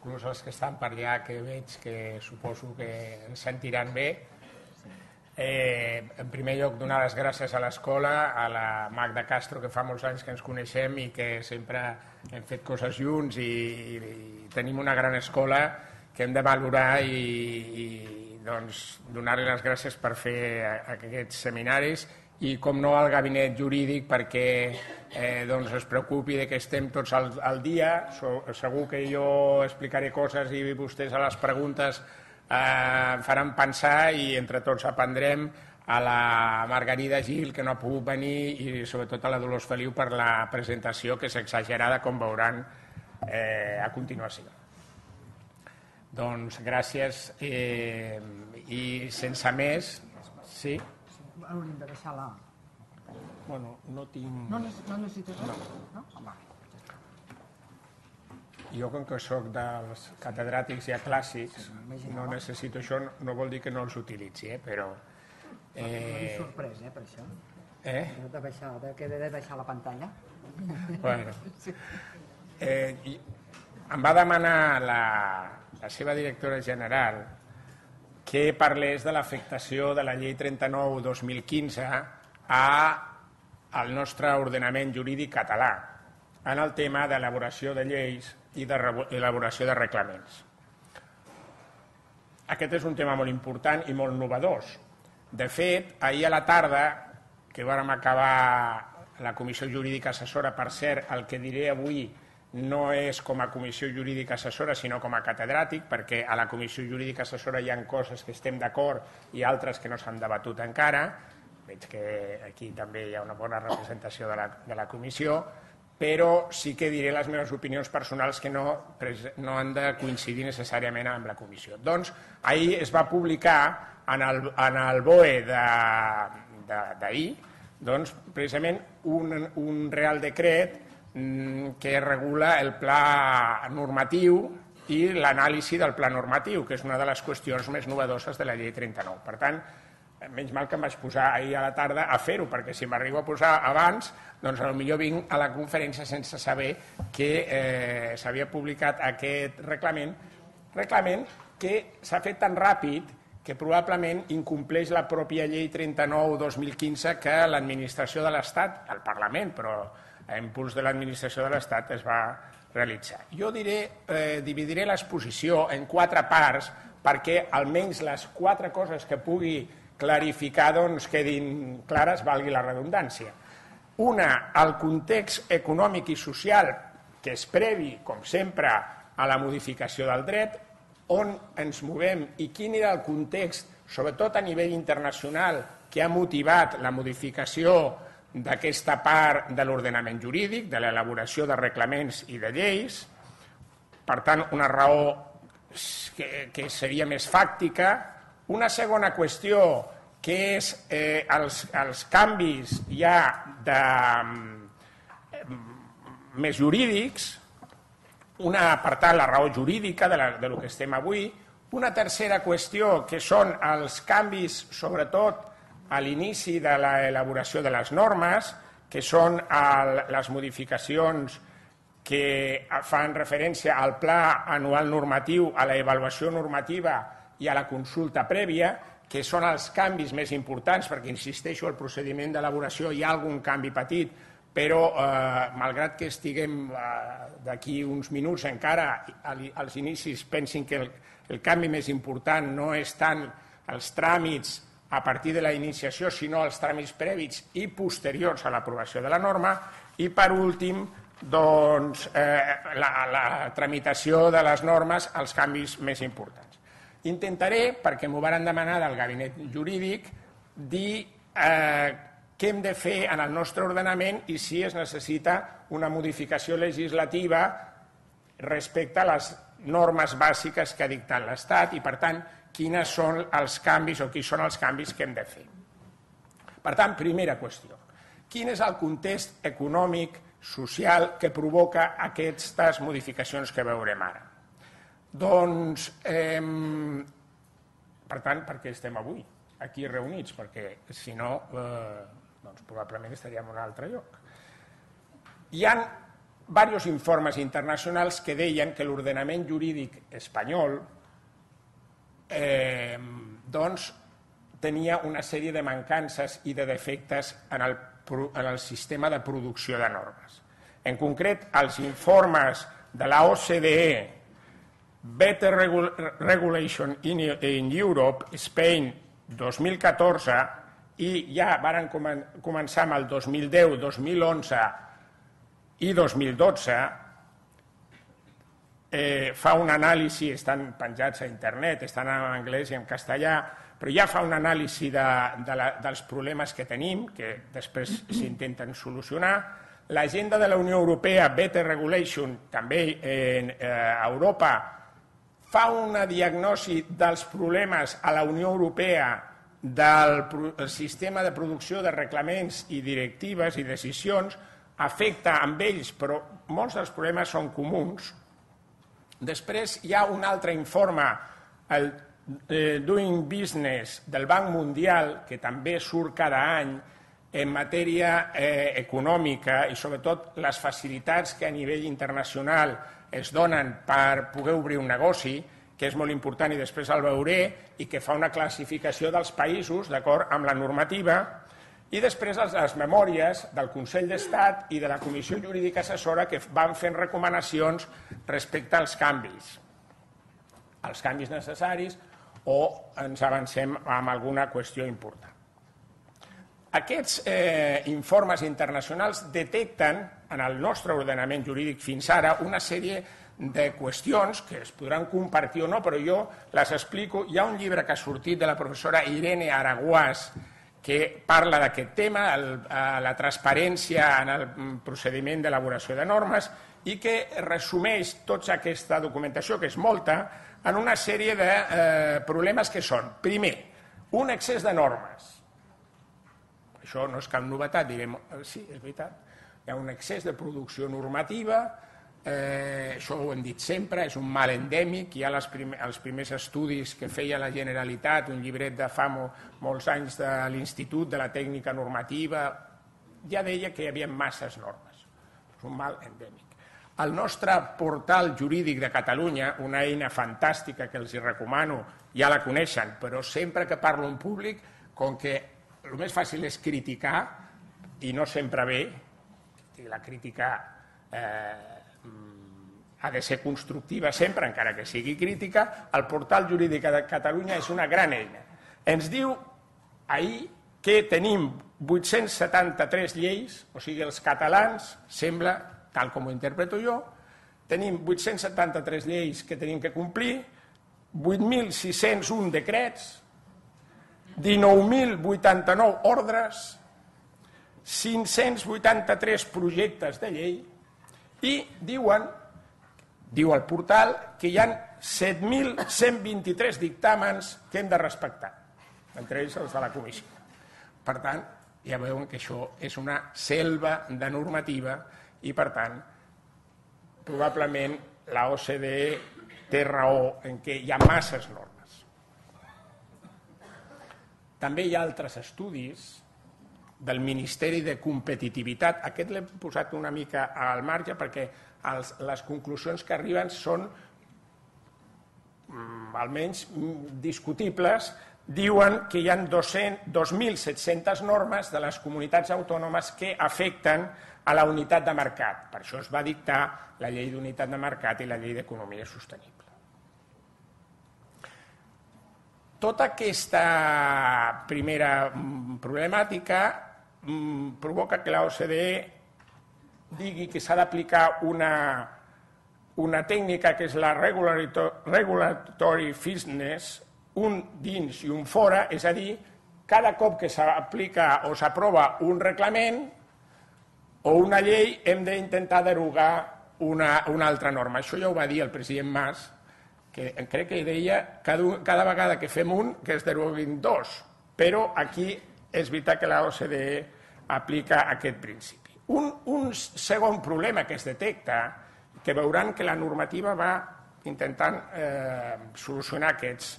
inclús els que estan per allà, que veig que suposo que ens sentiran bé. Eh, en primer lloc, donar les gràcies a l'escola, a la Magda Castro, que fa molts anys que ens coneixem i que sempre hem fet coses junts i, i, i tenim una gran escola que hem de valorar i, i doncs, donar-li les gràcies per fer aquests seminaris i com no al gabinet jurídic perquè eh, doncs es preocupi de que estem tots al, al dia. So, segur que jo explicaré coses i vostès a les preguntes eh, faran pensar i entre tots aprendrem a la Margarida Gil, que no ha pogut venir, i sobretot a la Dolors Feliu per la presentació, que és exagerada, com veuran eh, a continuació. Doncs gràcies eh, i sense més... Sí? Hauríem de deixar la... Bueno, no tinc... No, no necessites res? No? no? Jo, com que sóc dels catedràtics ja clàssics, sí, no necessito això, no vol dir que no els utilitzi, eh? però... Eh... M'he sorprès, eh, per això. Eh? De baixar, de, que de baixar la pantalla. Bueno. Eh, i em va demanar la, la seva directora general que parlés de l'afectació de la llei 39-2015 a al nostre ordenament jurídic català en el tema d'elaboració de lleis i d'elaboració de reglaments. Aquest és un tema molt important i molt novedós. De fet, ahir a la tarda, que vàrem acabar la Comissió Jurídica Assessora, per cert, el que diré avui no és com a comissió jurídica assessora, sinó com a catedràtic, perquè a la comissió jurídica assessora hi ha coses que estem d'acord i altres que no s'han debatut encara. Veig que aquí també hi ha una bona representació de la, de la comissió, però sí que diré les meves opinions personals que no, no han de coincidir necessàriament amb la comissió. Doncs ahir es va publicar en el, en el BOE d'ahir doncs, precisament un, un real decret que regula el pla normatiu i l'anàlisi del pla normatiu, que és una de les qüestions més novedoses de la llei 39. Per tant, menys mal que em vaig posar ahir a la tarda a fer-ho, perquè si m'arribo a posar abans, doncs potser vinc a la conferència sense saber que eh, s'havia publicat aquest reglament, reglament que s'ha fet tan ràpid que probablement incompleix la pròpia llei 39-2015 que l'administració de l'Estat, el Parlament, però a impuls de l'administració de l'Estat es va realitzar. Jo diré, eh, dividiré l'exposició en quatre parts perquè almenys les quatre coses que pugui clarificar doncs, quedin clares, valgui la redundància. Una, el context econòmic i social que és previ, com sempre, a la modificació del dret, on ens movem i quin era el context, sobretot a nivell internacional, que ha motivat la modificació d'aquesta part de l'ordenament jurídic, de l'elaboració de reglaments i de lleis, per tant, una raó que, que seria més fàctica. Una segona qüestió, que és eh, els, els canvis ja de, eh, més jurídics, una, per tant, la raó jurídica de, la, de lo que estem avui, una tercera qüestió, que són els canvis, sobretot, a l'inici de l'elaboració de les normes, que són el, les modificacions que fan referència al pla anual normatiu, a la evaluació normativa i a la consulta prèvia, que són els canvis més importants, perquè, insisteixo, el procediment d'elaboració hi ha algun canvi petit, però eh, malgrat que estiguem eh, d'aquí uns minuts encara als inicis pensin que el, el canvi més important no és tant els tràmits a partir de la iniciació, sinó els tràmits prèvits i posteriors a l'aprovació de la norma, i per últim, doncs, eh, la, la tramitació de les normes, els canvis més importants. Intentaré, perquè m'ho van demanar del gabinet jurídic, dir eh, què hem de fer en el nostre ordenament i si es necessita una modificació legislativa respecte a les normes bàsiques que ha dictat l'Estat i, per tant, quines són els canvis o quins són els canvis que hem de fer. Per tant, primera qüestió. Quin és el context econòmic, social que provoca aquestes modificacions que veurem ara? Doncs, eh, per tant, per què estem avui aquí reunits? Perquè, si no, eh, doncs, probablement estaríem en un altre lloc. Hi han diversos informes internacionals que deien que l'ordenament jurídic espanyol eh, doncs, tenia una sèrie de mancances i de defectes en el, en el sistema de producció de normes. En concret, els informes de la OCDE, Better Regulation in, in Europe, Spain 2014, i ja varen començar amb el 2010, 2011 i 2012, eh, fa un anàlisi, estan penjats a internet, estan en anglès i en castellà, però ja fa un anàlisi de, de la, dels problemes que tenim, que després s'intenten solucionar. L'agenda de la Unió Europea, Better Regulation, també eh, Europa, fa una diagnosi dels problemes a la Unió Europea del sistema de producció de reglaments i directives i decisions afecta amb ells, però molts dels problemes són comuns. Després hi ha un altre informe, el eh, Doing Business del Banc Mundial, que també surt cada any en matèria eh, econòmica i sobretot les facilitats que a nivell internacional es donen per poder obrir un negoci, que és molt important i després el veuré, i que fa una classificació dels països d'acord amb la normativa, i després les, les memòries del Consell d'Estat i de la Comissió Jurídica Assessora que van fent recomanacions respecte als canvis, els canvis necessaris o ens avancem amb alguna qüestió important. Aquests eh, informes internacionals detecten en el nostre ordenament jurídic fins ara una sèrie de qüestions que es podran compartir o no, però jo les explico. Hi ha un llibre que ha sortit de la professora Irene Araguàs que parla d'aquest tema, el, eh, la transparència en el procediment d'elaboració de normes i que resumeix tota aquesta documentació, que és molta, en una sèrie de eh, problemes que són, primer, un excés de normes. Això no és cap novetat, direm, sí, és veritat, hi ha un excés de producció normativa, Eh, això ho hem dit sempre, és un mal endèmic. Hi ha les prim els primers estudis que feia la Generalitat, un llibret de fa mo molts anys de l'Institut de la Tècnica Normativa, ja deia que hi havia masses normes. És un mal endèmic. El nostre portal jurídic de Catalunya, una eina fantàstica que els hi recomano, ja la coneixen, però sempre que parlo en públic, com que el més fàcil és criticar, i no sempre bé, la crítica eh, ha de ser constructiva sempre, encara que sigui crítica, el portal jurídic de Catalunya és una gran eina. Ens diu ahir que tenim 873 lleis, o sigui, els catalans, sembla, tal com ho interpreto jo, tenim 873 lleis que tenim que complir, 8.601 decrets, 19.089 ordres, 583 projectes de llei i diuen Diu el portal que hi ha 7.123 dictàmens que hem de respectar, entre ells els de la comissió. Per tant, ja veuen que això és una selva de normativa i, per tant, probablement la OCDE té raó en què hi ha masses normes. També hi ha altres estudis del Ministeri de Competitivitat. Aquest l'he posat una mica al marge perquè els, les conclusions que arriben són mm, almenys mm, discutibles, diuen que hi ha 2.700 normes de les comunitats autònomes que afecten a la unitat de mercat. Per això es va dictar la llei d'unitat de mercat i la llei d'economia sostenible. Tota aquesta primera mm, problemàtica provoca que la OCDE digui que s'ha d'aplicar una, una tècnica que és la regulatory fitness, un dins i un fora, és a dir, cada cop que s'aplica o s'aprova un reglament o una llei hem d'intentar derogar una, una altra norma. Això ja ho va dir el president Mas, que crec que deia cada, cada vegada que fem un que es deroguin dos, però aquí és veritat que la OCDE aplica aquest principi. Un, un segon problema que es detecta, que veuran que la normativa va intentant eh, solucionar aquests,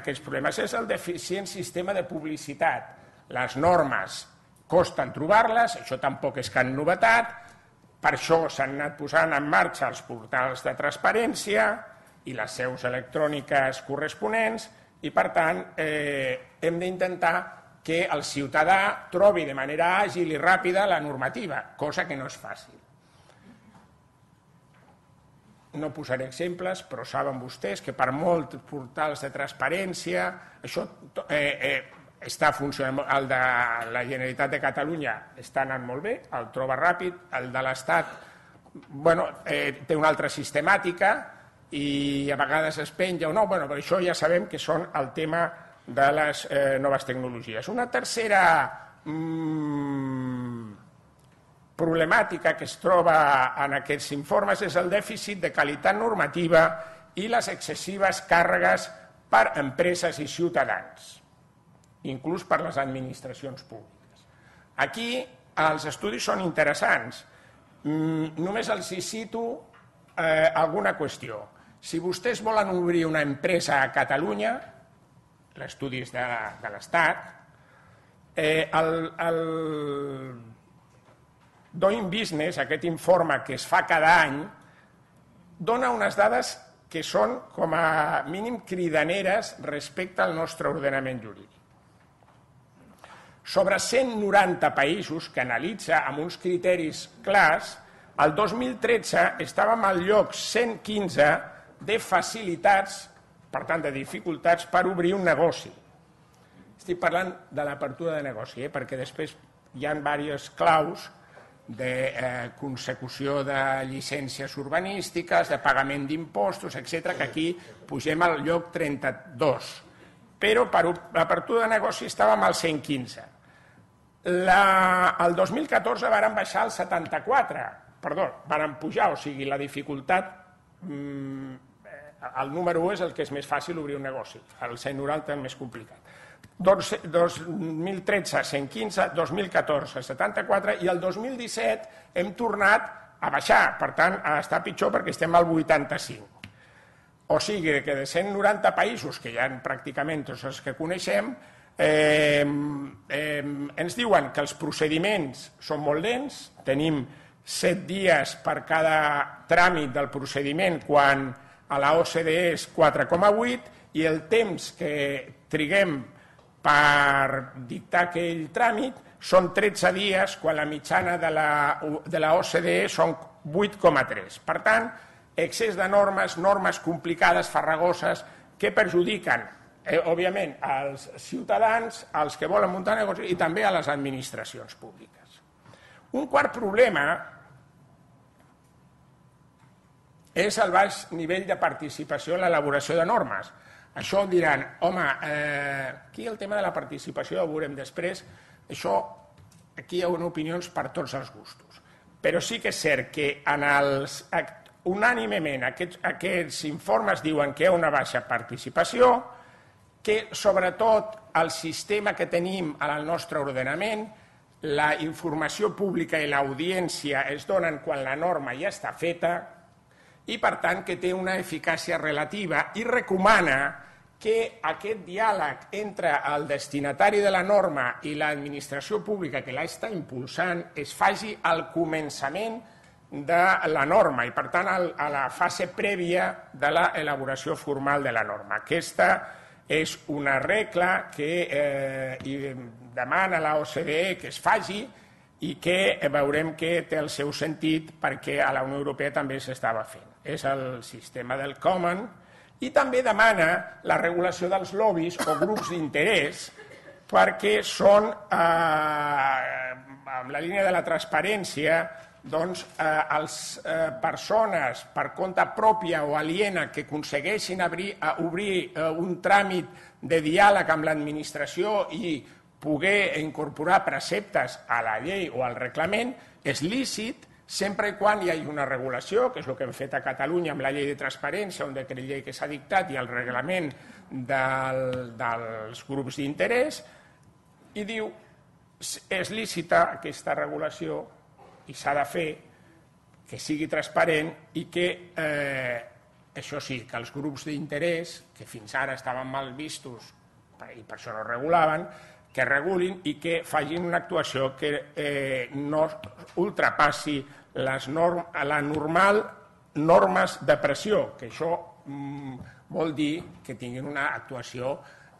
aquests problemes, és el deficient sistema de publicitat. Les normes costen trobar-les, això tampoc és cap novetat, Per això s'han anat posant en marxa els portals de transparència i les seus electròniques corresponents i, per tant, eh, hem d'intentar que el ciutadà trobi de manera àgil i ràpida la normativa, cosa que no és fàcil. No posaré exemples, però saben vostès que per molts portals de transparència això eh, eh, està funcionant, el de la Generalitat de Catalunya està anant molt bé, el troba ràpid, el de l'Estat bueno, eh, té una altra sistemàtica i a vegades es penja o no, bueno, però això ja sabem que són el tema de les eh, noves tecnologies. Una tercera mm, problemàtica que es troba en aquests informes és el dèficit de qualitat normativa i les excessives càrregues per empreses i ciutadans inclús per les administracions públiques. Aquí els estudis són interessants. Mm, només els hi cito eh, alguna qüestió. Si vostès volen obrir una empresa a Catalunya, l'estudi és de, de l'Estat, eh, el, el Doing Business, aquest informe que es fa cada any, dona unes dades que són com a mínim cridaneres respecte al nostre ordenament jurídic. Sobre 190 països que analitza amb uns criteris clars, el 2013 estàvem al lloc 115 de facilitats, per tant de dificultats, per obrir un negoci. Estic parlant de l'apertura de negoci, eh? perquè després hi ha diverses claus de eh, consecució de llicències urbanístiques, de pagament d'impostos, etc, que aquí pugem al lloc 32. Però per l'apertura de negoci estàvem al 115 la, el 2014 varen baixar al 74, perdó, varen pujar, o sigui, la dificultat, mm, el número 1 és el que és més fàcil obrir un negoci, el 190 és més complicat. 2013, 115, 2014, 74 i el 2017 hem tornat a baixar, per tant, a estar pitjor perquè estem al 85. O sigui que de 190 països, que ja pràcticament tots els que coneixem, Eh, eh, ens diuen que els procediments són molt lents, tenim set dies per cada tràmit del procediment quan a la OCDE és 4,8 i el temps que triguem per dictar aquell tràmit són 13 dies quan la mitjana de la, de la OCDE són 8,3. Per tant, excés de normes, normes complicades, farragoses, que perjudiquen eh, òbviament, als ciutadans, als que volen muntar negocis i també a les administracions públiques. Un quart problema és el baix nivell de participació en l'elaboració de normes. Això diran, home, eh, aquí el tema de la participació, ho veurem després, això, aquí hi ha opinions per tots els gustos. Però sí que és cert que en els, unànimement aquests, aquests informes diuen que hi ha una baixa participació, que sobretot el sistema que tenim al nostre ordenament, la informació pública i l'audiència es donen quan la norma ja està feta i, per tant, que té una eficàcia relativa i recomana que aquest diàleg entre el destinatari de la norma i l'administració pública que la està impulsant es faci al començament de la norma i, per tant, a la fase prèvia de l'elaboració formal de la norma. Aquesta és una regla que eh, demana la OCDE que es faci i que veurem que té el seu sentit perquè a la Unió Europea també s'estava fent. És el sistema del Common i també demana la regulació dels lobbies o grups d'interès perquè són, eh, amb la línia de la transparència, doncs, eh, els eh, persones per compte pròpia o aliena que aconsegueixin obrir, eh, obrir eh, un tràmit de diàleg amb l'administració i poder incorporar preceptes a la llei o al reglament és lícit sempre quan hi hagi una regulació, que és el que hem fet a Catalunya amb la llei de transparència, un decret llei que s'ha dictat i el reglament del, dels grups d'interès, i diu és lícita aquesta regulació i s'ha de fer que sigui transparent i que, eh, això sí, que els grups d'interès, que fins ara estaven mal vistos i per això no regulaven, que regulin i que facin una actuació que eh, no ultrapassi les norm, la normal normes de pressió, que això mm, vol dir que tinguin una actuació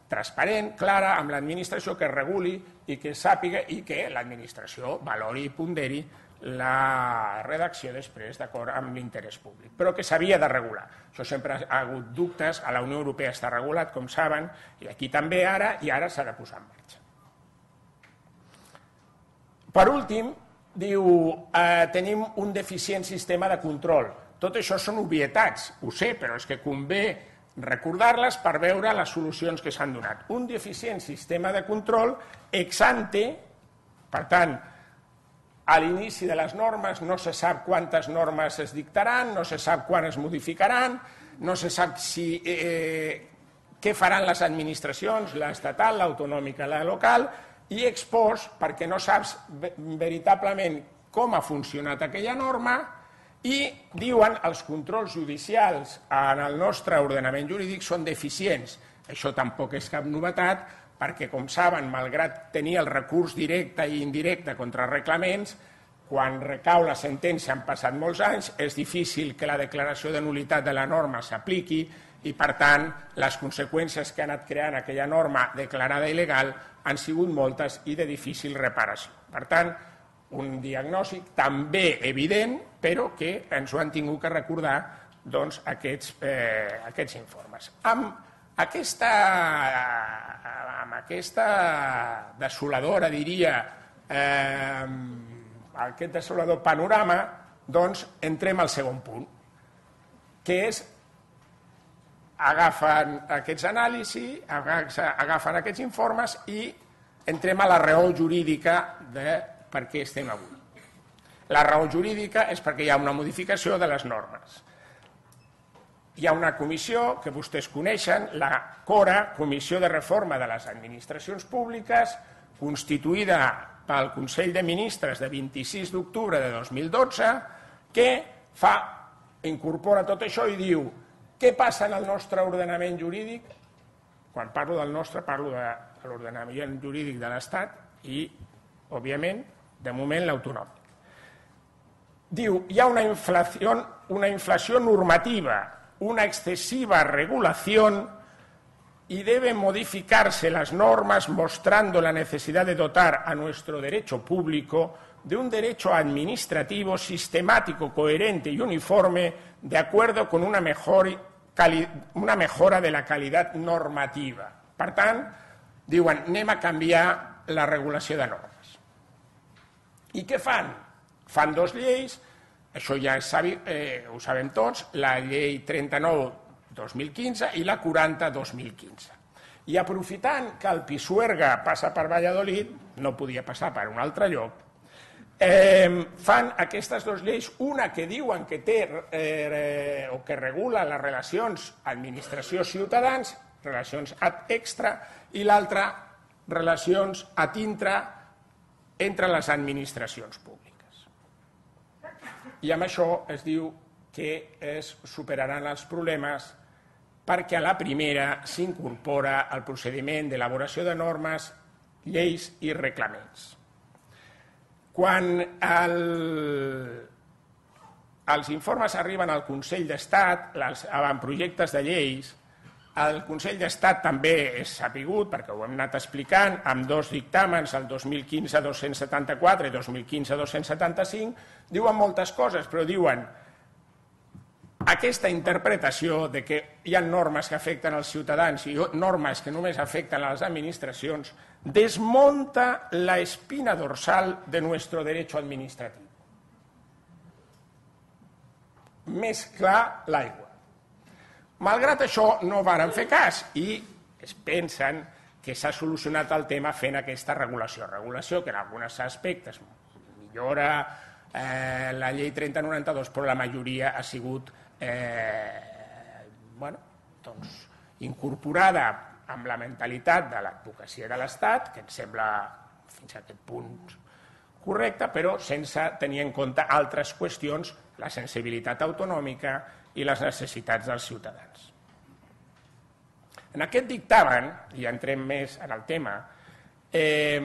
transparent, clara, amb l'administració que reguli i que sàpiga i que l'administració valori i ponderi la redacció després d'acord amb l'interès públic, però que s'havia de regular. Això sempre ha hagut dubtes, a la Unió Europea està regulat, com saben, i aquí també ara, i ara s'ha de posar en marxa. Per últim, diu, eh, tenim un deficient sistema de control. Tot això són obvietats, ho sé, però és que convé recordar-les per veure les solucions que s'han donat. Un deficient sistema de control ex ante, per tant, a l'inici de les normes no se sap quantes normes es dictaran, no se sap quan es modificaran, no se sap si, eh, què faran les administracions, l'estatal, l'autonòmica, la local, i expos perquè no saps veritablement com ha funcionat aquella norma i diuen els controls judicials en el nostre ordenament jurídic són deficients. Això tampoc és cap novetat perquè, com saben, malgrat tenir el recurs directe i indirecte contra reglaments, quan recau la sentència han passat molts anys, és difícil que la declaració de nulitat de la norma s'apliqui i, per tant, les conseqüències que ha anat creant aquella norma declarada il·legal han sigut moltes i de difícil reparació. Per tant, un diagnòstic també evident, però que ens ho han tingut que recordar doncs, aquests, eh, aquests informes. Amb aquesta, amb aquesta desoladora, diria, eh, aquest desolador panorama, doncs entrem al segon punt, que és agafen aquests anàlisis, agafen aquests informes i entrem a la raó jurídica de per què estem avui. La raó jurídica és perquè hi ha una modificació de les normes. Hi ha una comissió que vostès coneixen, la CORA, Comissió de Reforma de les Administracions Públiques, constituïda pel Consell de Ministres de 26 d'octubre de 2012, que fa, incorpora tot això i diu què passa en el nostre ordenament jurídic? Quan parlo del nostre, parlo de l'ordenament jurídic de l'Estat i, òbviament, de moment l'autonòmic. Diu, hi ha una inflació, una inflació normativa, una excesiva regulación y deben modificarse las normas mostrando la necesidad de dotar a nuestro derecho público de un derecho administrativo sistemático, coherente y uniforme de acuerdo con una, mejor, una mejora de la calidad normativa. Per tant, diuen, anem a canviar la regulació de normes. I què fan? Fan dos lleis, això ja sabi, eh, ho sabem tots, la llei 39-2015 i la 40-2015. I aprofitant que el Pisuerga passa per Valladolid, no podia passar per un altre lloc, eh, fan aquestes dues lleis, una que diuen que té eh, o que regula les relacions administració-ciutadans, relacions ad extra, i l'altra relacions ad intra entre les administracions públiques. I amb això es diu que es superaran els problemes perquè a la primera s'incorpora el procediment d'elaboració de normes, lleis i reglaments. Quan el, els informes arriben al Consell d'Estat, els avantprojectes de lleis, el Consell d'Estat també és sapigut, perquè ho hem anat explicant, amb dos dictàmens, el 2015-274 i 2015-275, diuen moltes coses, però diuen aquesta interpretació de que hi ha normes que afecten els ciutadans i normes que només afecten a les administracions desmunta la espina dorsal de nuestro derecho administratiu. Més clar l'aigua. Malgrat això, no varen fer cas i es pensen que s'ha solucionat el tema fent aquesta regulació. Regulació que en alguns aspectes millora eh, la llei 3092, però la majoria ha sigut eh, bueno, doncs, incorporada amb la mentalitat de l'advocacia de l'Estat, que ens sembla fins a aquest punt correcte, però sense tenir en compte altres qüestions, la sensibilitat autonòmica i les necessitats dels ciutadans. En aquest dictamen, i entrem més en el tema, eh,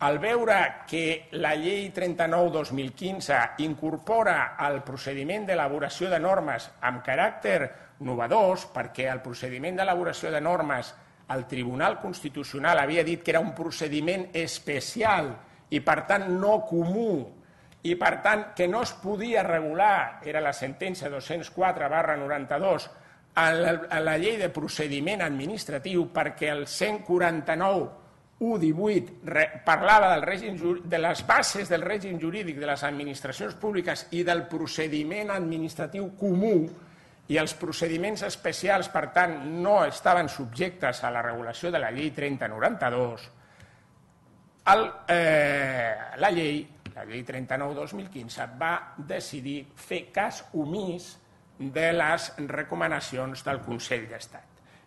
al veure que la llei 39-2015 incorpora el procediment d'elaboració de normes amb caràcter novedós, perquè el procediment d'elaboració de normes el Tribunal Constitucional havia dit que era un procediment especial i, per tant, no comú, i, per tant, que no es podia regular, era la sentència 204 barra 92, a la, la llei de procediment administratiu perquè el 149 1.18 parlava del règim, de les bases del règim jurídic de les administracions públiques i del procediment administratiu comú i els procediments especials, per tant, no estaven subjectes a la regulació de la llei 3092, el, eh, la llei, la llei 39-2015, va decidir fer cas omís de les recomanacions del Consell d'Estat.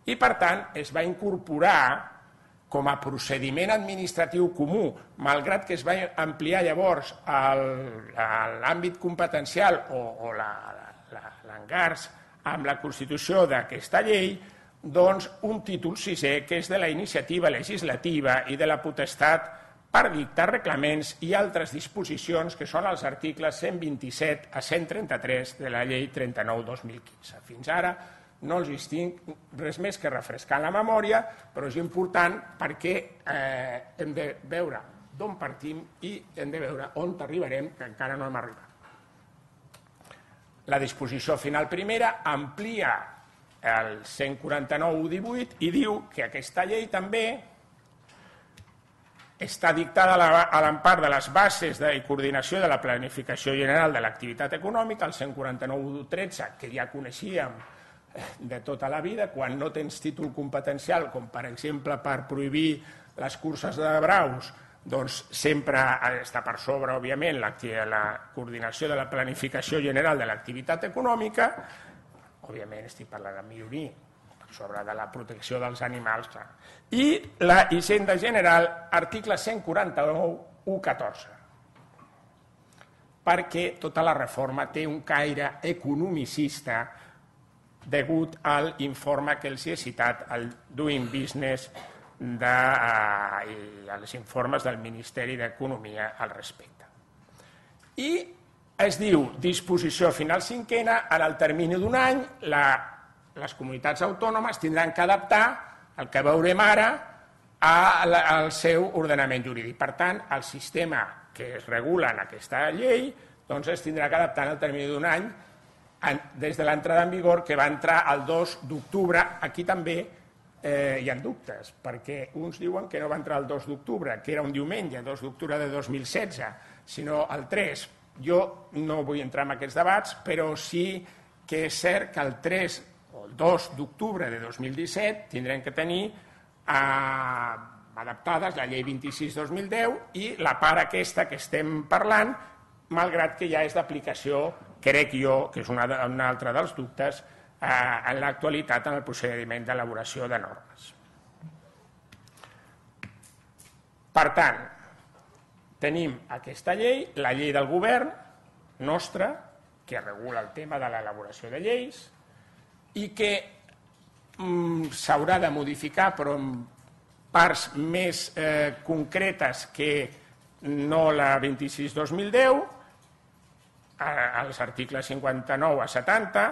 I, per tant, es va incorporar com a procediment administratiu comú, malgrat que es va ampliar llavors l'àmbit competencial o, o l'engars amb la constitució d'aquesta llei, doncs un títol sisè que és de la iniciativa legislativa i de la potestat per dictar reglaments i altres disposicions que són els articles 127 a 133 de la llei 39-2015. Fins ara no els estic res més que refrescant la memòria, però és important perquè eh, hem de veure d'on partim i hem de veure on arribarem, que encara no hem arribat. La disposició final primera amplia el 149.18 i diu que aquesta llei també està dictada a l'empart de les bases de coordinació de la planificació general de l'activitat econòmica, el 149.13, que ja coneixíem de tota la vida, quan no tens títol competencial, com per exemple per prohibir les curses de braus, doncs sempre està per sobre, òbviament, la, coordinació de la planificació general de l'activitat econòmica, òbviament estic parlant de millorí, per sobre de la protecció dels animals, clar. i la Hisenda General, article 149, 114 perquè tota la reforma té un caire economicista degut al informe que els he citat, el Doing Business de, eh, i als informes del Ministeri d'Economia al respecte. I es diu disposició final cinquena, en el termini d'un any la, les comunitats autònomes tindran que adaptar el que veurem ara a al seu ordenament jurídic. Per tant, el sistema que es regula en aquesta llei doncs es tindrà que adaptar en el termini d'un any des de l'entrada en vigor que va entrar el 2 d'octubre. Aquí també eh, hi ha dubtes, perquè uns diuen que no va entrar el 2 d'octubre, que era un diumenge, 2 d'octubre de 2016, sinó el 3. Jo no vull entrar en aquests debats, però sí que és cert que el 3 o el 2 d'octubre de 2017 tindrem que tenir eh, adaptades la llei 26-2010 i la part aquesta que estem parlant, malgrat que ja és d'aplicació crec jo que és una, un altre dels dubtes eh, en l'actualitat en el procediment d'elaboració de normes. Per tant, tenim aquesta llei, la llei del govern nostra, que regula el tema de l'elaboració de lleis i que mm, s'haurà de modificar però en parts més eh, concretes que no la 26-2010 als articles 59 a 70,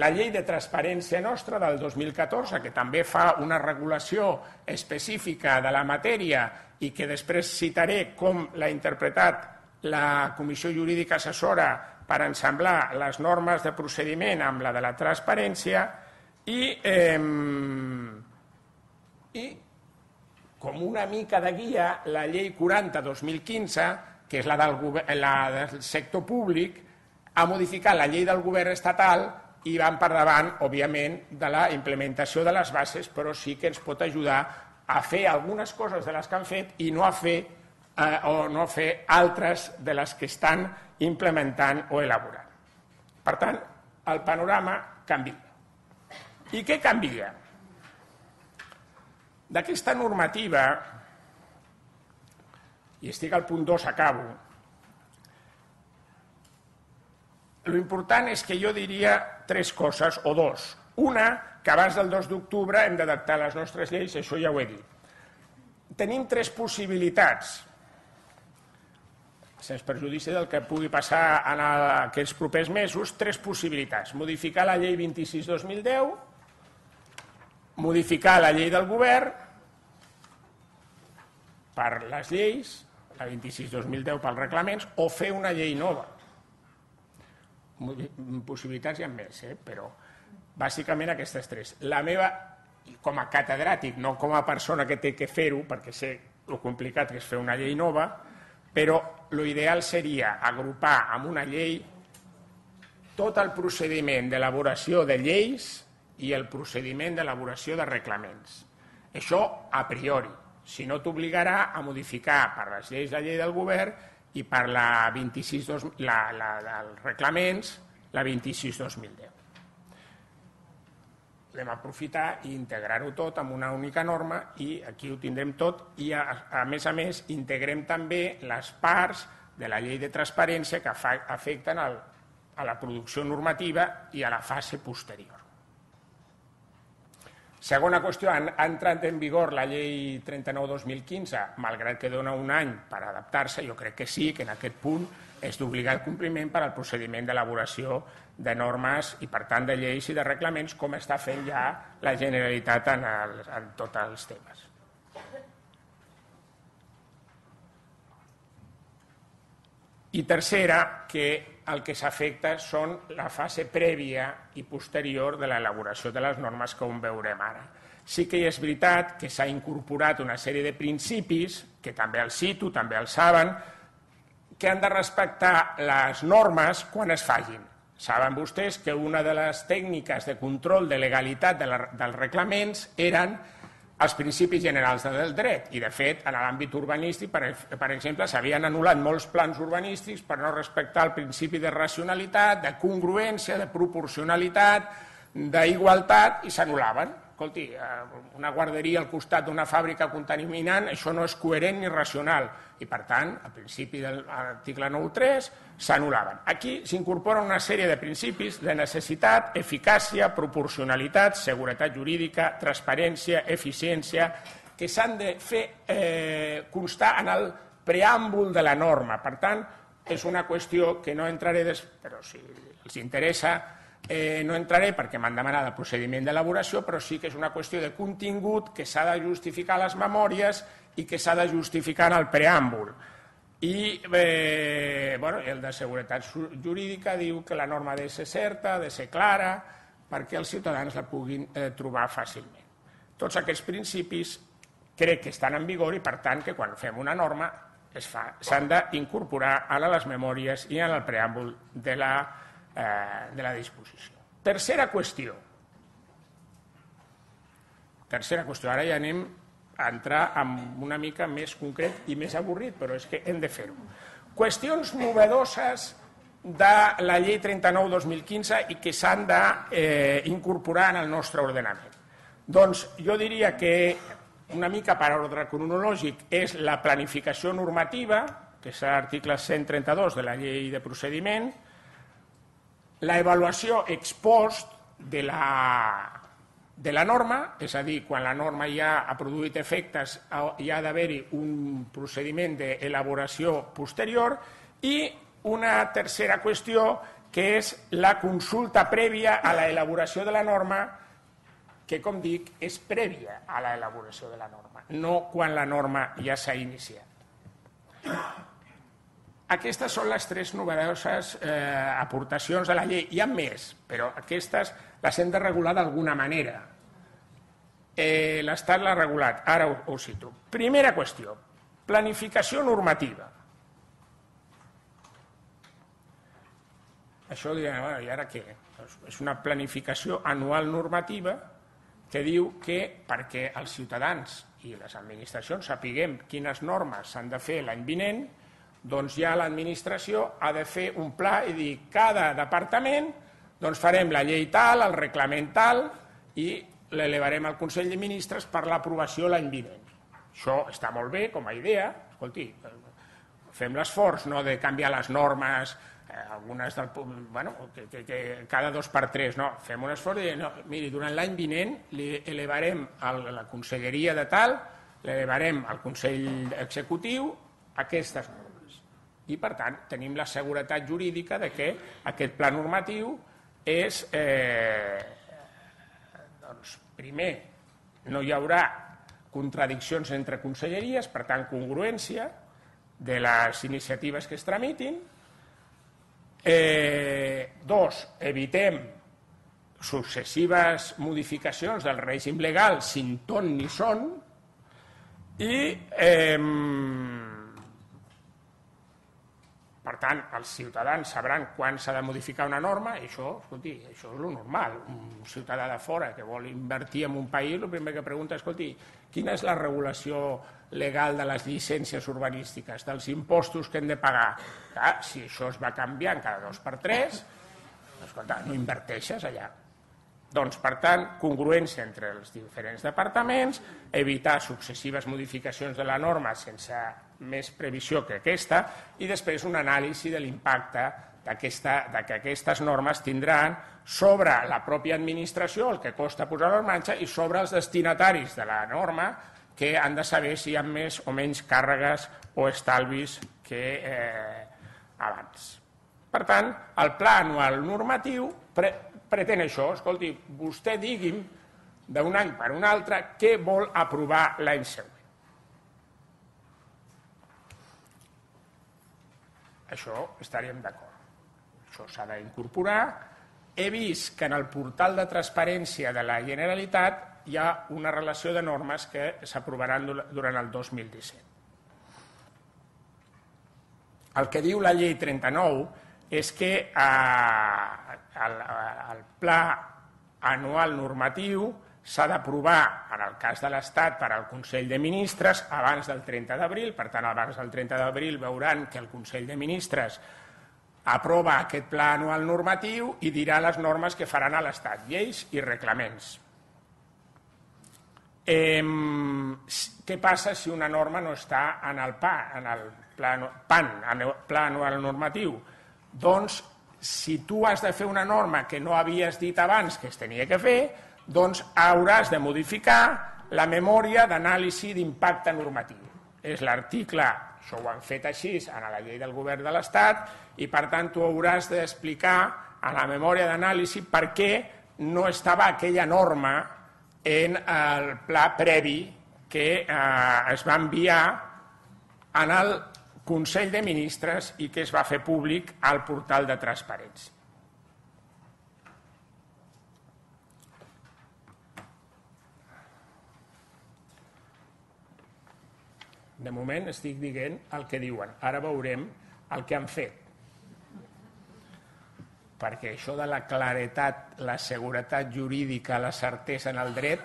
la llei de transparència nostra del 2014, que també fa una regulació específica de la matèria i que després citaré com l'ha interpretat la Comissió Jurídica Assessora per ensamblar les normes de procediment amb la de la transparència i, eh, i com una mica de guia la llei 40-2015, que és la del, la del sector públic, ha modificat la llei del govern estatal i van per davant, òbviament, de la implementació de les bases, però sí que ens pot ajudar a fer algunes coses de les que han fet i no a fer eh, o no fer altres de les que estan implementant o elaborant. Per tant, el panorama canvia. I què canvia? D'aquesta normativa, i estic al punt 2, acabo, Lo important és que jo diria tres coses, o dos. Una, que abans del 2 d'octubre hem d'adaptar les nostres lleis, això ja ho he dit. Tenim tres possibilitats. sense perjudici del que pugui passar en aquests propers mesos, tres possibilitats. Modificar la llei 26-2010, modificar la llei del govern per les lleis, la 26-2010 pels reglaments, o fer una llei nova. Possibilitats hi ha més, eh? però bàsicament aquestes tres. La meva, com a catedràtic, no com a persona que té que fer-ho, perquè sé el complicat que és fer una llei nova, però l'ideal seria agrupar amb una llei tot el procediment d'elaboració de lleis i el procediment d'elaboració de reglaments. Això a priori, si no t'obligarà a modificar per les lleis la llei del govern i per la 26, la, la, dels reglaments la 26-2010 l'hem aprofitar i integrar-ho tot en una única norma i aquí ho tindrem tot i a, a més a més integrem també les parts de la llei de transparència que afecten al, a la producció normativa i a la fase posterior. Segona qüestió, ha entrat en vigor la llei 39-2015, malgrat que dona un any per adaptar-se, jo crec que sí, que en aquest punt és d'obligar el compliment per al procediment d'elaboració de normes i, per tant, de lleis i de reglaments, com està fent ja la Generalitat en, el, en tots els temes. I tercera, que el que s'afecta són la fase prèvia i posterior de l'elaboració de les normes que on veurem ara. Sí que és veritat que s'ha incorporat una sèrie de principis, que també els cito, també els saben, que han de respectar les normes quan es fagin. Saben vostès que una de les tècniques de control de legalitat de la, dels reglaments eren els principis generals del dret i, de fet, en l'àmbit urbanístic, per, per exemple, s'havien anul·lat molts plans urbanístics per no respectar el principi de racionalitat, de congruència, de proporcionalitat, d'igualtat, i s'anul·laven. Escolti, eh, una guarderia al costat d'una fàbrica contaminant, això no és coherent ni racional i, per tant, al principi de l'article 9.3 s'anul·laven. Aquí s'incorporen una sèrie de principis de necessitat, eficàcia, proporcionalitat, seguretat jurídica, transparència, eficiència, que s'han de fer eh, constar en el preàmbul de la norma. Per tant, és una qüestió que no entraré, des... però si els interessa, eh, no entraré perquè m'han demanat el procediment d'elaboració, però sí que és una qüestió de contingut que s'ha de justificar a les memòries i que s'ha de justificar en el preàmbul. I eh, bueno, el de seguretat jurídica diu que la norma ha de ser certa, ha de ser clara, perquè els ciutadans la puguin eh, trobar fàcilment. Tots aquests principis crec que estan en vigor i, per tant, que quan fem una norma s'han d'incorporar a les memòries i en el preàmbul de la, eh, de la disposició. Tercera qüestió. Tercera qüestió. Ara ja anem a entrar en una mica més concret i més avorrit, però és que hem de fer-ho. Qüestions novedoses de la llei 39-2015 i que s'han d'incorporar eh, en el nostre ordenament. Doncs jo diria que una mica per ordre cronològic és la planificació normativa, que és l'article 132 de la llei de procediment, la evaluació ex post de la de la norma, és a dir, quan la norma ja ha produït efectes hi ha d'haver-hi un procediment d'elaboració posterior i una tercera qüestió que és la consulta prèvia a l'elaboració de la norma que, com dic, és prèvia a l'elaboració de la norma, no quan la norma ja s'ha iniciat. Aquestes són les tres novedoses eh, aportacions de la llei. Hi ha més, però aquestes les hem de regular d'alguna manera. Eh, L'Estat l'ha regulat, ara ho, ho cito. Primera qüestió, planificació normativa. Això dirà, bueno, i ara què? És una planificació anual normativa que diu que perquè els ciutadans i les administracions sapiguem quines normes s'han de fer l'any vinent, doncs ja l'administració ha de fer un pla i dir cada departament doncs farem la llei tal, el reglament tal i l'elevarem al Consell de Ministres per l'aprovació l'any vinent. Això està molt bé com a idea, escolti, fem l'esforç no de canviar les normes, eh, algunes del, bueno, que, que, que cada dos per tres, no, fem un esforç i no, miri, durant l'any vinent li elevarem a la conselleria de tal, l'elevarem al Consell Executiu aquestes normes. I, per tant, tenim la seguretat jurídica de que aquest pla normatiu és, eh, doncs, primer, no hi haurà contradiccions entre conselleries, per tant, congruència de les iniciatives que es tramitin. Eh, dos, evitem successives modificacions del règim legal sin ton ni son i eh, per tant, els ciutadans sabran quan s'ha de modificar una norma i això, escolti, això és lo normal. Un ciutadà de fora que vol invertir en un país, el primer que pregunta és, quina és la regulació legal de les llicències urbanístiques, dels impostos que hem de pagar? Clar, si això es va canviant cada dos per tres, escolta, no inverteixes allà. Doncs, per tant, congruència entre els diferents departaments, evitar successives modificacions de la norma sense més previsió que aquesta i després una anàlisi de l'impacte de que aquestes normes tindran sobre la pròpia administració, el que costa posar-ho en marxa, i sobre els destinataris de la norma que han de saber si hi ha més o menys càrregues o estalvis que eh, abans. Per tant, el pla anual normatiu pre pretén això. Escolti, vostè digui'm d'un any per un altre què vol aprovar l'any següent. Això estaríem d'acord. Això s'ha d'incorporar. He vist que en el portal de transparència de la Generalitat hi ha una relació de normes que s'aprovaran durant el 2017. El que diu la llei 39 és que eh, el, el pla anual normatiu s'ha d'aprovar, en el cas de l'Estat, per al Consell de Ministres abans del 30 d'abril. Per tant, abans del 30 d'abril veuran que el Consell de Ministres aprova aquest pla anual normatiu i dirà les normes que faran a l'Estat, lleis i reglaments. Eh, què passa si una norma no està en el PA, en el pla, PAN, en el pla anual normatiu? Doncs si tu has de fer una norma que no havies dit abans que es tenia que fer, doncs hauràs de modificar la memòria d'anàlisi d'impacte normatiu. És l'article, això ho han fet així en la llei del govern de l'Estat, i per tant tu hauràs d'explicar a la memòria d'anàlisi per què no estava aquella norma en el pla previ que eh, es va enviar en el Consell de Ministres i que es va fer públic al portal de transparència. De moment estic dient el que diuen. Ara veurem el que han fet. Perquè això de la claretat, la seguretat jurídica, la certesa en el dret,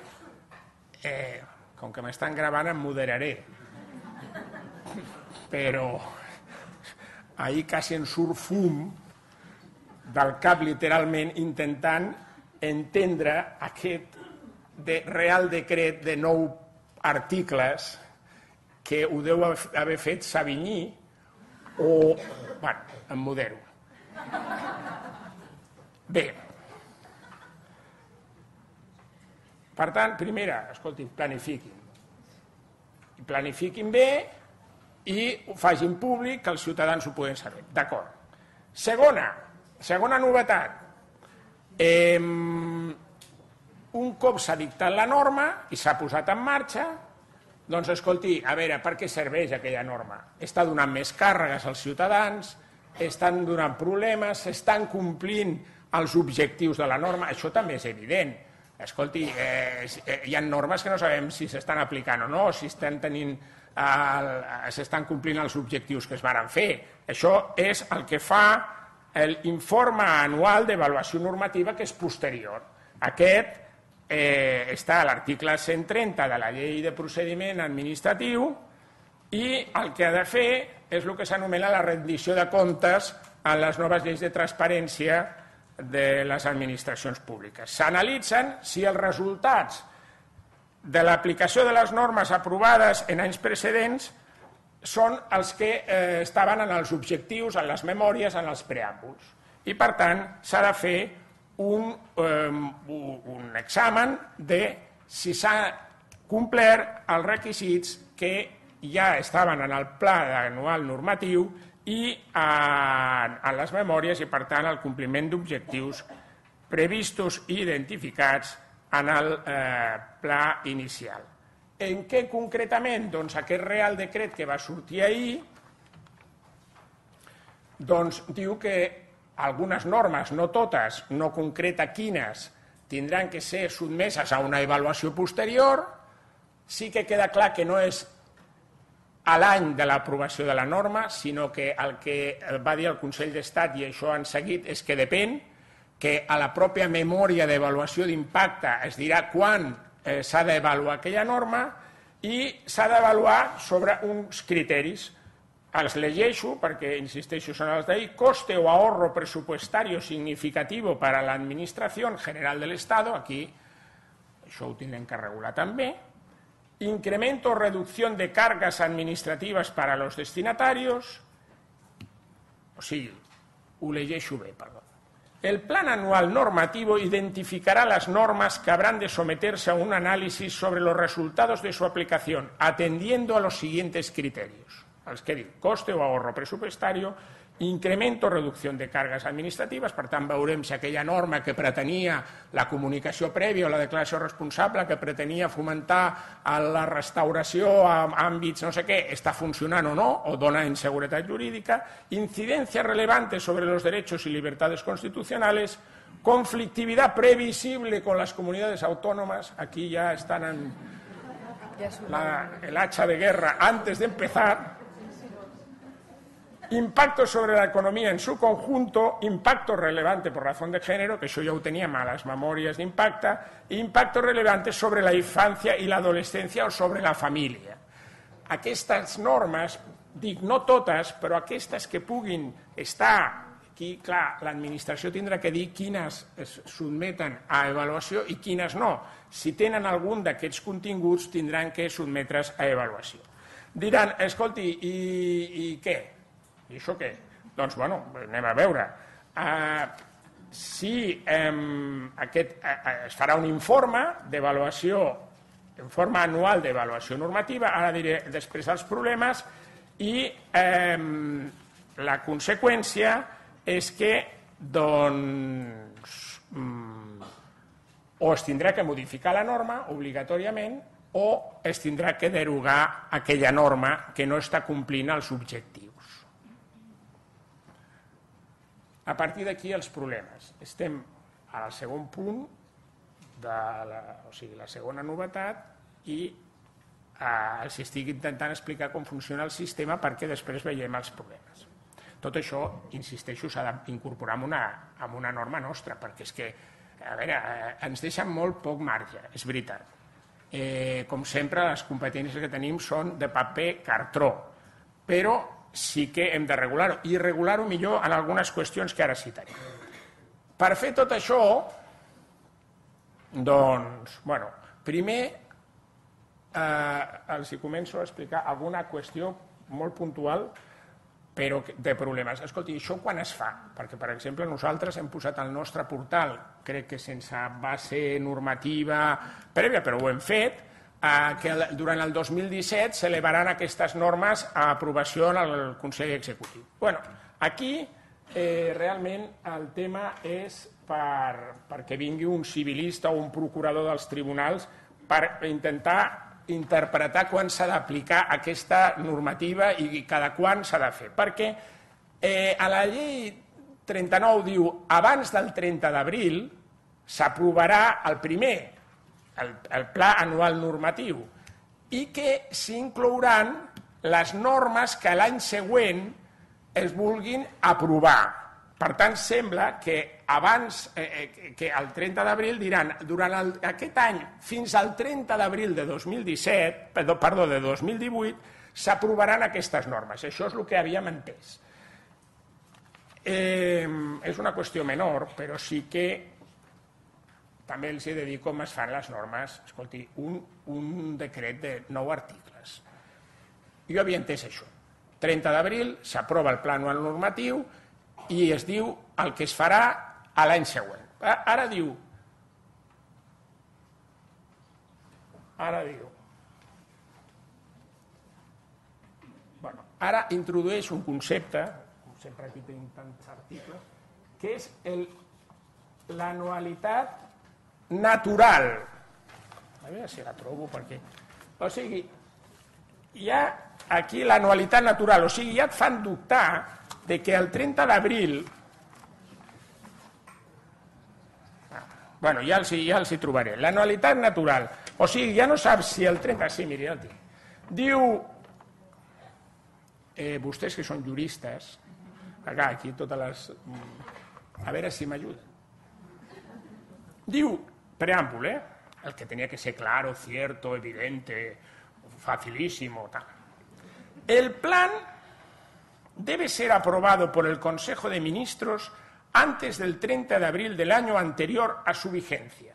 eh, com que m'estan gravant em moderaré però ahir quasi en surt fum del cap literalment intentant entendre aquest de real decret de nou articles que ho deu haver fet Savigny o... bueno, em modero. Bé. Per tant, primera, escolti, planifiquin. Planifiquin bé i ho facin públic que els ciutadans ho poden saber. D'acord. Segona, segona novetat. Eh, un cop s'ha dictat la norma i s'ha posat en marxa, doncs escolti, a veure, per què serveix aquella norma? Està donant més càrregues als ciutadans, estan donant problemes, s'estan complint els objectius de la norma, això també és evident. Escolti, eh, hi ha normes que no sabem si s'estan aplicant o no, si estan tenint s'estan complint els objectius que es varen fer. Això és el que fa l'informe anual d'avaluació normativa que és posterior. Aquest eh, està l'article 130 de la llei de procediment administratiu i el que ha de fer és el que s'anomena la rendició de comptes en les noves lleis de transparència de les administracions públiques. S'analitzen si els resultats de l'aplicació de les normes aprovades en anys precedents són els que eh, estaven en els objectius, en les memòries, en els preàmbuls. I, per tant, s'ha de fer un, eh, un examen de si s'ha complert els requisits que ja estaven en el pla anual normatiu i en, en les memòries i, per tant, el compliment d'objectius previstos i identificats en el eh, pla inicial. En què concretament? Doncs aquest Real Decret que va sortir ahir doncs diu que algunes normes, no totes, no concreta quines, tindran que ser sotmeses a una avaluació posterior, sí que queda clar que no és a l'any de l'aprovació de la norma, sinó que el que va dir el Consell d'Estat, i això han seguit, és que depèn, que a la pròpia memòria d'avaluació d'impacte es dirà quan eh, s'ha d'avaluar aquella norma i s'ha d'avaluar sobre uns criteris els llegeixo perquè, insisteixo, són els d'ahí. Coste o ahorro presupuestario significativo para la Administración General del Estado, aquí això ho tindrem que regular també. Incremento o reducción de cargas administrativas para los destinatarios. O sigui, ho llegeixo bé. El plan anual normativo identificará las normas que habrán de someterse a un análisis sobre los resultados de su aplicación, atendiendo a los siguientes criterios que diu coste o ahorro presupuestario, incremento o reducció de càrregues administratives, per tant veurem si aquella norma que pretenia la comunicació prèvia o la declaració responsable, que pretenia fomentar la restauració a àmbits no sé què, està funcionant o no, o dona inseguretat jurídica, incidencias relevantes sobre los derechos y libertades constitucionales, conflictividad previsible con las comunidades autónomas, aquí ya están en la, el hacha de guerra antes de empezar, Impacto sobre la economía en su conjunto, impacto relevante por razón de género, que això ja ho teníem a les memòries d'impacte, i impacto relevante sobre la infància i l'adolescència o sobre la família. Aquestes normes, dic no totes, però aquestes que puguin estar aquí, clar, l'administració tindrà que dir quines es a avaluació i quines no. Si tenen algun d'aquests continguts, tindran que sotmetre's a avaluació. Diran, escolti, i, i què? I això què? Doncs, bueno, anem a veure. Uh, si um, aquest, uh, es farà un informe d'avaluació, en forma anual d'avaluació normativa, ara diré després els problemes, i um, la conseqüència és que doncs, um, o es tindrà que modificar la norma obligatòriament o es tindrà que derogar aquella norma que no està complint els objectius. A partir d'aquí els problemes. Estem al segon punt de la, o sigui, la segona novetat i eh, els estic intentant explicar com funciona el sistema perquè després veiem els problemes. Tot això, insisteixo, s'ha d'incorporar en, una, en una norma nostra, perquè és que, a veure, eh, ens deixen molt poc marge, és veritat. Eh, com sempre, les competències que tenim són de paper cartró, però sí que hem de regular-ho, i regular-ho millor en algunes qüestions que ara citaré. Per fer tot això, doncs, bueno, primer eh, els començo a explicar alguna qüestió molt puntual però de problemes. Escolti, això quan es fa? Perquè, per exemple, nosaltres hem posat al nostre portal, crec que sense base normativa prèvia, però ho hem fet, que durant el 2017 s'elevaran aquestes normes a aprovació en el Consell Executiu. bueno, aquí eh, realment el tema és per, perquè vingui un civilista o un procurador dels tribunals per intentar interpretar quan s'ha d'aplicar aquesta normativa i cada quan s'ha de fer. Perquè eh, a la llei 39 diu abans del 30 d'abril s'aprovarà el primer el, el pla anual normatiu i que s'inclouran les normes que l'any següent es vulguin aprovar. Per tant, sembla que abans eh, eh, que el 30 d'abril diran durant el, aquest any fins al 30 d'abril de 2017, perdó, perdó de 2018, s'aprovaran aquestes normes. Això és el que havíem entès. Eh, és una qüestió menor, però sí que també els he de dir com es fan les normes. Escolti, un, un decret de nou articles. Jo havia entès això. 30 d'abril s'aprova el pla anual normatiu i es diu el que es farà a l'any següent. Ara diu, ara diu, bueno, ara introdueix un concepte, com sempre aquí tenim tants articles, que és l'anualitat natural. A veure si la trobo perquè... O sigui, hi ha aquí l'anualitat natural, o sigui, ja et fan dubtar de que el 30 d'abril Bueno, ja els, ja els hi trobaré. L'anualitat natural. O sigui, ja no saps si el 30... Sí, miri, ja el tinc. Diu... Eh, vostès que són juristes, acá, aquí totes les... A veure si m'ajuda. Diu, preàmbul, eh? El que tenia que ser claro, cierto, evidente, facilísimo, tal. El plan debe ser aprobado por el Consejo de Ministros antes del 30 de abril del año anterior a su vigencia.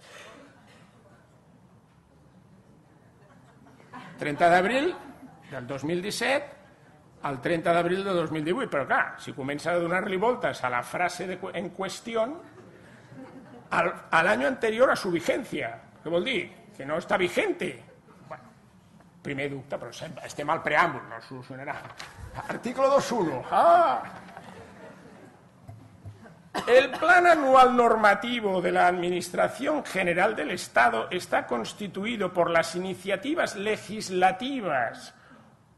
30 d'abril del 2017 al 30 d'abril del 2018, però clar, si comença a donar-li voltes a la frase de, en qüestió, al, año anterior a su vigencia. Què vol dir? Que no està vigente. Bueno, primer dubte, però estem al preàmbul, no solucionarà. Artículo 2.1. Ah! El plan anual normativo de la Administración General del Estado está constituido por las iniciativas legislativas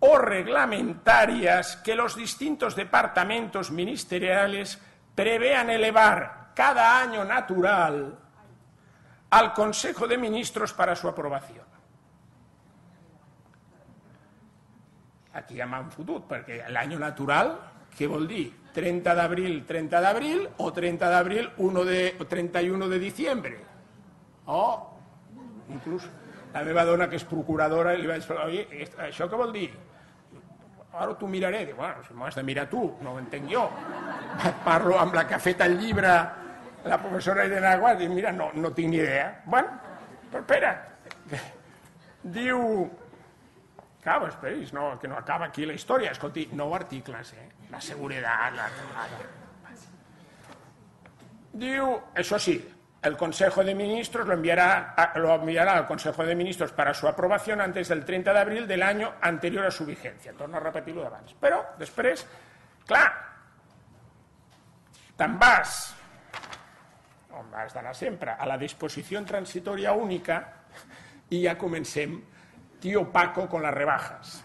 o reglamentarias que los distintos departamentos ministeriales prevean elevar cada año natural al Consejo de Ministros para su aprobación. Aquí ja m'han fotut, perquè l'any natural, què vol dir? 30 d'abril, 30 d'abril, o 30 d'abril, 1 de, 31 de diciembre. O, inclús, la meva dona, que és procuradora, li vaig dir, això què vol dir? Ara t'ho miraré. Dic, bueno, m'ho has de mirar tu, no ho entenc jo. Parlo amb la que ha fet el la professora Irene Aguas, diu, mira, no, no tinc ni idea. Bueno, però espera. Diu, Clar, esperis, no, que no acaba aquí la història. Escolti, nou articles, eh? La seguretat, la... Diu, això sí, el Consejo de Ministros lo enviará, lo enviará al Consejo de Ministros para su aprobación antes del 30 de abril del año anterior a su vigencia. Torno a repetir-ho d'abans. Però, després, clar, te'n vas, d'anar sempre, a la disposició transitòria única i ja comencem tío Paco con las rebajas.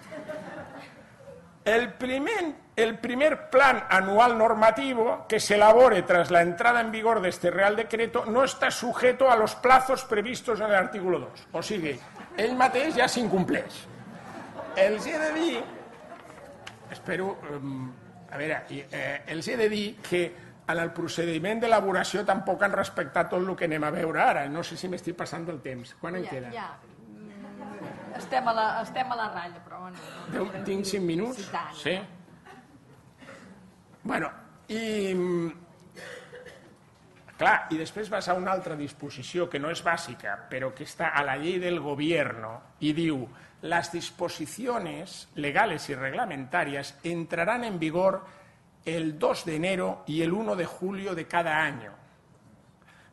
El primer, el primer plan anual normativo que se elabore tras la entrada en vigor de este Real Decreto no está sujeto a los plazos previstos en el artículo 2. O sigui, ell mateix ja s'incompleix. Els he de dir, espero, a veure, eh, els he de dir que en el procediment d'elaboració tampoc han respectat tot el que anem a veure ara. No sé si m'estic passant del temps. Quan en Ja, queda? ja. Estem a la, estem a la ratlla, però bueno. Deu, tinc cinc minuts? Sí, tant. Sí? Bueno, i... Clar, i després vas a una altra disposició que no és bàsica, però que està a la llei del gobierno i diu las disposiciones legales y reglamentarias entrarán en vigor el 2 de enero y el 1 de julio de cada año.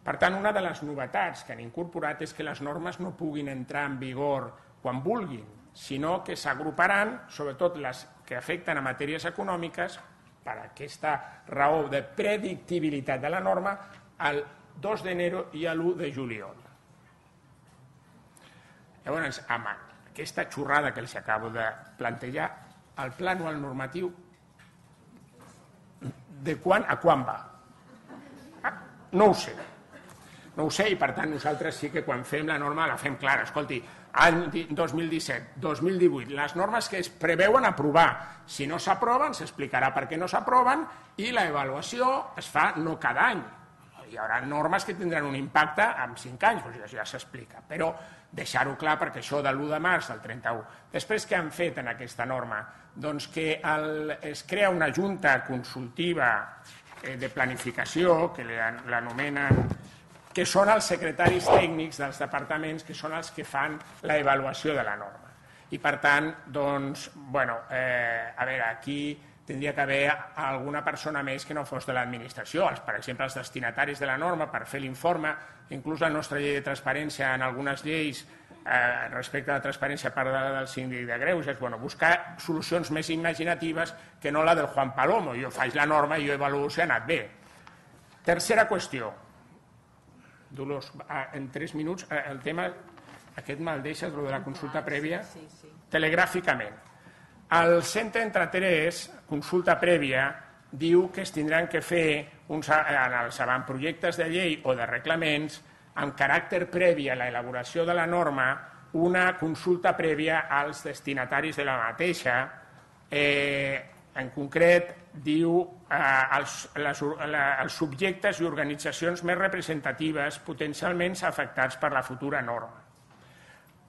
Per tant, una de les novetats que han incorporat és que les normes no puguin entrar en vigor quan vulguin, sinó que s'agruparan, sobretot les que afecten a matèries econòmiques, per aquesta raó de predictibilitat de la norma, al 2 d'enero i a l'1 de juliol. Llavors, amb aquesta xorrada que els acabo de plantejar, el pla anual normatiu, de quan a quan va? Ah, no ho sé. No ho sé i, per tant, nosaltres sí que quan fem la norma la fem clara. Escolti, any 2017, 2018, les normes que es preveuen aprovar. Si no s'aproven, s'explicarà per què no s'aproven i la es fa no cada any. Hi haurà normes que tindran un impacte en 5 anys, doncs ja s'explica. Però deixar-ho clar perquè això de l'1 de març al 31. Després, què han fet en aquesta norma? Doncs que el, es crea una junta consultiva eh, de planificació, que l'anomenen que són els secretaris tècnics dels departaments que són els que fan la avaluació de la norma. I per tant, doncs, bueno, eh, a veure, aquí tindria que haver alguna persona més que no fos de l'administració, per exemple, els destinataris de la norma per fer l'informe, inclús la nostra llei de transparència en algunes lleis eh, respecte a la transparència per del síndic de Greuges, bueno, buscar solucions més imaginatives que no la del Juan Palomo. Jo faig la norma i jo avaluo si ha anat bé. Tercera qüestió. Dolors, en tres minuts, eh, el tema, aquest me'l deixes, el de la consulta prèvia, Sí, sí. telegràficament. El 133, consulta prèvia, diu que es tindran que fer uns, en els avantprojectes de llei o de reglaments amb caràcter previ a l'elaboració de la norma una consulta prèvia als destinataris de la mateixa. Eh, en concret, diu eh, els, les, la, els subjectes i organitzacions més representatives potencialment afectats per la futura norma.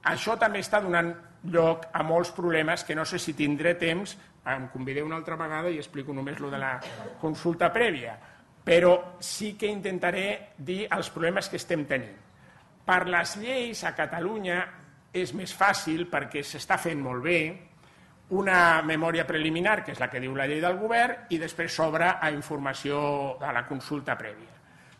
Això també està donant lloc a molts problemes que no sé si tindré temps, em convideu una altra vegada i explico només lo de la consulta prèvia, però sí que intentaré dir els problemes que estem tenint. Per les lleis a Catalunya és més fàcil perquè s'està fent molt bé una memòria preliminar, que és la que diu la llei del govern, i després s'obre a informació de la consulta prèvia.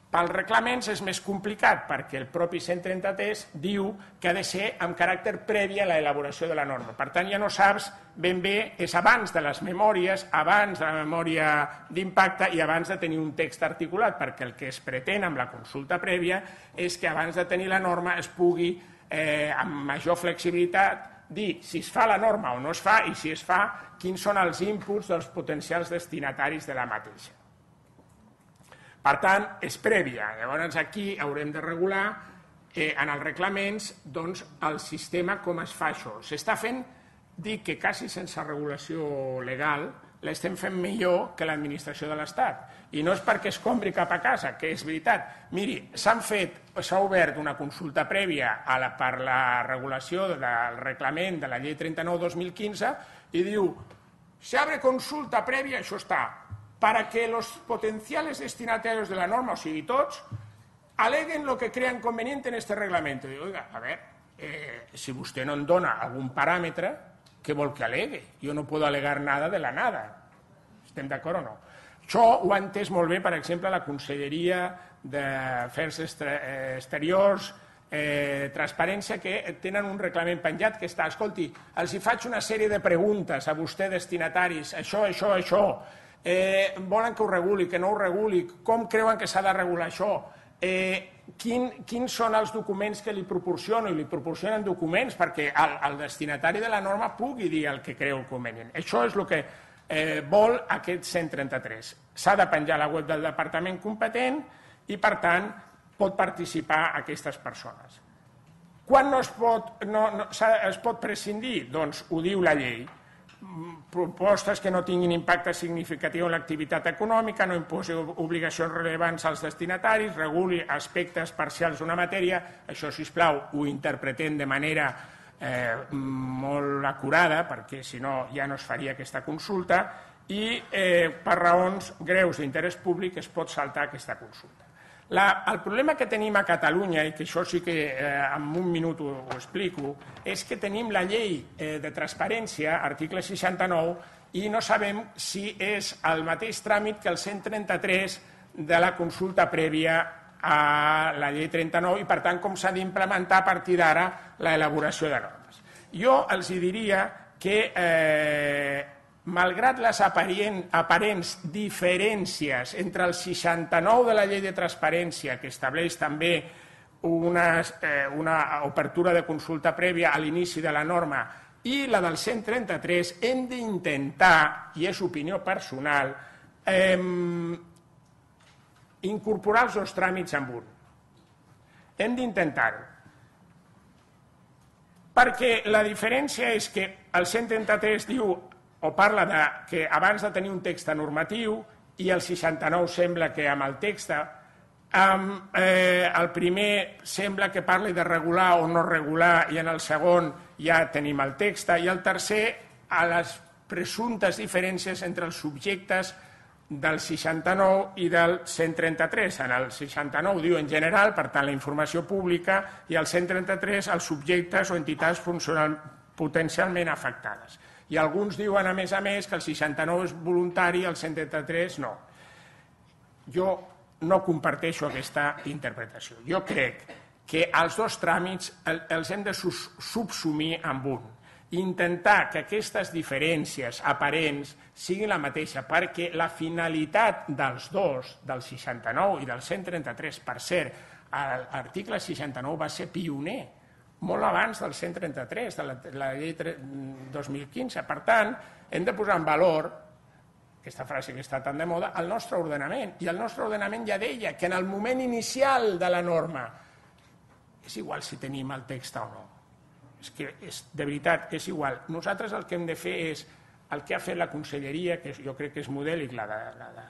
Pels reglaments és més complicat perquè el propi 133 diu que ha de ser amb caràcter previ a l'elaboració de la norma. Per tant, ja no saps ben bé, és abans de les memòries, abans de la memòria d'impacte i abans de tenir un text articulat, perquè el que es pretén amb la consulta prèvia és que abans de tenir la norma es pugui, eh, amb major flexibilitat, dir si es fa la norma o no es fa i si es fa, quins són els inputs dels potencials destinataris de la mateixa. Per tant, és prèvia. Llavors, aquí haurem de regular eh, en els reglaments doncs, el sistema com es fa això. S'està fent, dic que quasi sense regulació legal, l'estem fent millor que l'administració de l'Estat. I no és perquè es compri cap a casa, que és veritat. Miri, s'han fet, s'ha obert una consulta prèvia a la, per la regulació del reglament de la llei 39-2015 i diu, se abre consulta prèvia, això està, para que los potenciales destinatarios de la norma, o sigui, tots, aleguen lo que crean conveniente en este reglamento. Digo, oiga, a ver, eh, si vostè no em dona algun paràmetre, què vol que alegue? Jo no puedo alegar nada de la nada. Estem d'acord o no? Això ho ha entès molt bé, per exemple, la Conselleria d'Afers Exteriors, eh, Transparència, que tenen un reglament penjat que està, escolti, els hi faig una sèrie de preguntes a vostè destinataris, això, això, això, eh, volen que ho reguli, que no ho reguli, com creuen que s'ha de regular això, eh, quin, quins són els documents que li proporciono i li proporcionen documents perquè el, el destinatari de la norma pugui dir el que creu convenient. Això és el que eh, vol aquest 133. S'ha de penjar la web del departament competent i, per tant, pot participar aquestes persones. Quan no es pot, no, no, es pot prescindir? Doncs ho diu la llei propostes que no tinguin impacte significatiu en l'activitat econòmica, no imposi obligacions rellevants als destinataris, reguli aspectes parcials d'una matèria, això, si plau, ho interpretem de manera eh, molt acurada, perquè si no ja no es faria aquesta consulta, i eh, per raons greus d'interès públic es pot saltar aquesta consulta. La, el problema que tenim a Catalunya, i que això sí que eh, en un minut ho, ho explico, és que tenim la llei eh, de transparència, article 69, i no sabem si és el mateix tràmit que el 133 de la consulta prèvia a la llei 39 i, per tant, com s'ha d'implementar a partir d'ara l'elaboració de normes. Jo els diria que eh, malgrat les aparent, aparents diferències entre el 69 de la llei de transparència, que estableix també una, eh, una obertura de consulta prèvia a l'inici de la norma, i la del 133, hem d'intentar, i és opinió personal, eh, incorporar els dos tràmits en un. Hem d'intentar-ho. Perquè la diferència és que el 133 diu o parla de que abans de tenir un text normatiu i el 69 sembla que amb el text amb, eh, el primer sembla que parli de regular o no regular i en el segon ja tenim el text i el tercer a les presumptes diferències entre els subjectes del 69 i del 133. En el 69 diu en general, per tant, la informació pública, i el 133 els subjectes o entitats potencialment afectades. I alguns diuen, a més a més, que el 69 és voluntari el 133 no. Jo no comparteixo aquesta interpretació. Jo crec que els dos tràmits els hem de subsumir amb un intentar que aquestes diferències aparents siguin la mateixa, perquè la finalitat dels dos, del 69 i del 133, per cert, l'article 69 va ser pioner, molt abans del 133, de la, la llei 2015. Per tant, hem de posar en valor aquesta frase que està tan de moda, el nostre ordenament. I el nostre ordenament ja deia que en el moment inicial de la norma és igual si tenim el text o no és que és, de veritat és igual. Nosaltres el que hem de fer és el que ha fet la conselleria, que jo crec que és modèlic, la de, la de,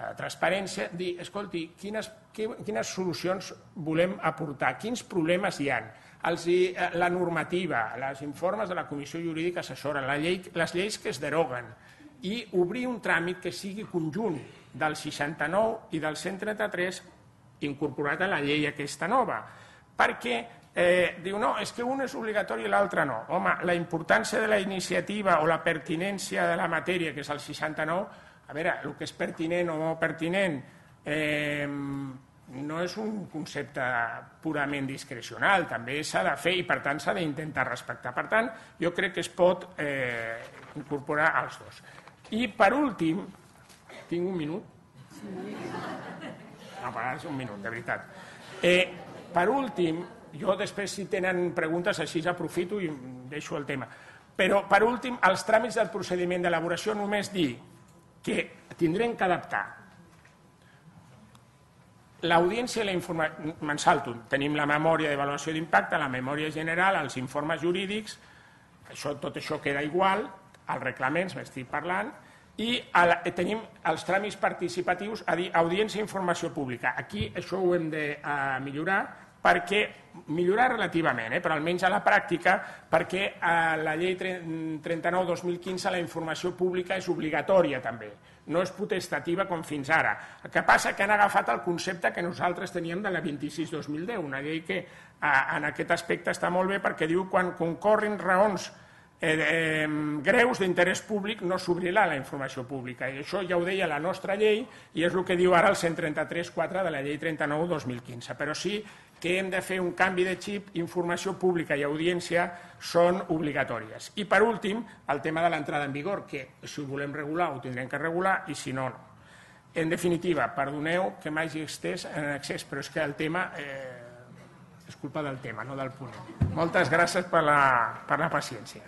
la de transparència, dir, escolti, quines, quines solucions volem aportar, quins problemes hi han, els, eh, la normativa, els informes de la Comissió Jurídica Assessora, la llei, les lleis que es deroguen, i obrir un tràmit que sigui conjunt del 69 i del 133 incorporat a la llei aquesta nova, perquè eh, diu no, és que un és obligatori i l'altre no. Home, la importància de la iniciativa o la pertinència de la matèria, que és el 69, a veure, el que és pertinent o no pertinent eh, no és un concepte purament discrecional, també s'ha de fer i per tant s'ha d'intentar respectar. Per tant, jo crec que es pot eh, incorporar els dos. I per últim, tinc un minut? No, per un minut, de veritat. Eh, per últim, jo després, si tenen preguntes, així aprofito i deixo el tema. Però, per últim, els tràmits del procediment d'elaboració només dir que tindrem que adaptar l'audiència i la informació... Me'n salto. Tenim la memòria d'avaluació d'impacte, la memòria general, els informes jurídics, això, tot això queda igual, els reglaments, m'estic parlant, i tenim els tràmits participatius, a dir, audiència i informació pública. Aquí això ho hem de uh, millorar, perquè millorar relativament, eh, però almenys a la pràctica, perquè a la llei 39-2015 la informació pública és obligatòria també, no és potestativa com fins ara. El que passa que han agafat el concepte que nosaltres teníem de la 26-2010, una llei que en aquest aspecte està molt bé perquè diu quan concorrin raons eh, eh, greus d'interès públic no s'obrirà la informació pública. I això ja ho deia la nostra llei i és el que diu ara el 133.4 de la llei 39-2015. Però sí que hem de fer un canvi de xip, informació pública i audiència són obligatòries. I per últim, el tema de l'entrada en vigor, que si ho volem regular ho tindrem que regular i si no, no. En definitiva, perdoneu que m'hagi estès en excés, però és que el tema eh, és culpa del tema, no del punt. Moltes gràcies per la, per la paciència.